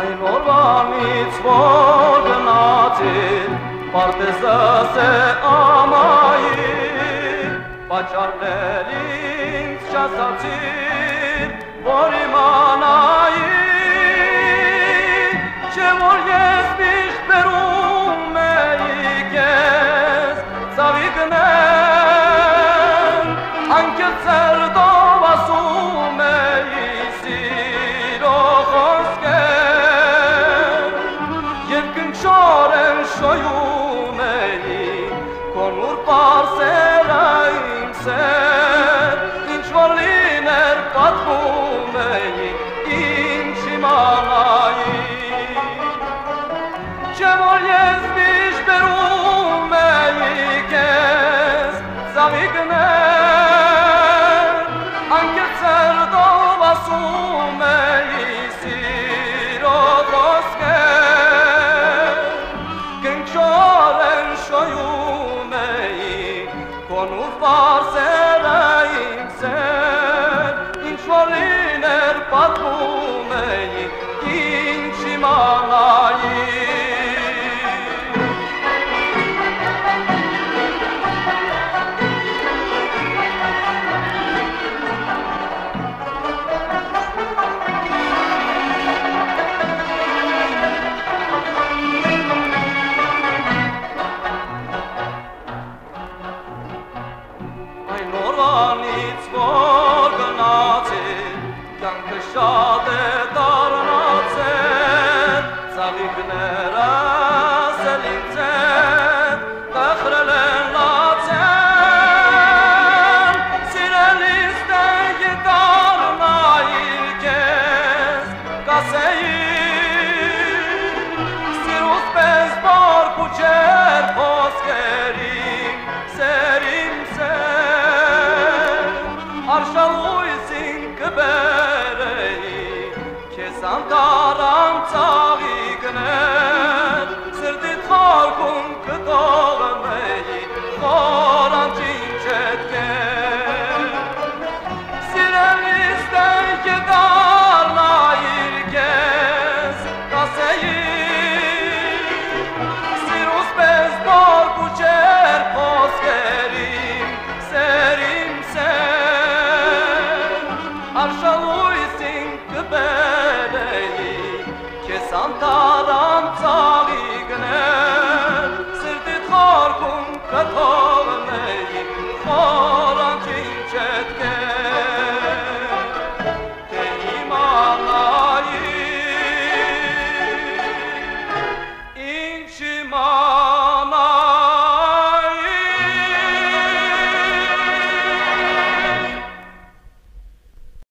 այն օրվանից որ գնացին պարտեզս է ամայի պատճառներին չասացին որ Եվ կնչորեն շոյում էի Կոնուր պարսերը իմ սեր Կոնուր պարսերը իմ սեր Ինչ որ լիներ պատվում էի Ինչ իմանայի Այն օրվանից որ գնացին կյանքը շատ է դառնացել ծաղիկները սելինց են տխրել են լացել սիրելիս դե գիտարնայիր կեզ կասեի քեզ անտարան ծաղիկներ սրտիդ խորքում կտողնեի